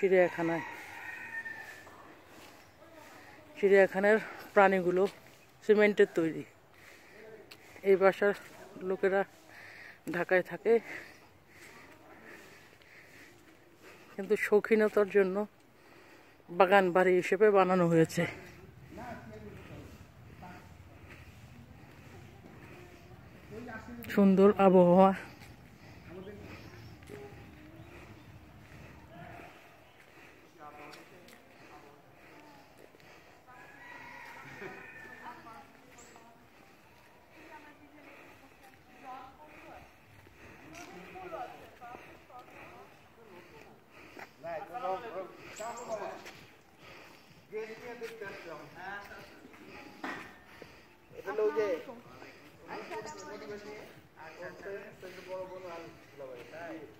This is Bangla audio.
চিড়িয়াখানায়। চিড়িয়াখানার প্রাণীগুলো সিমেন্টের তৈরি। এই বাসার লোকেরা ঢাকায় থাকে। কিন্তু শৌখিনতার জন্য বাগান বাড়ি হিসেবে বানানো হয়েছে। সুন্দর আবহাওয়া। Correcto. Ahí está la mano. Ahí está la mano.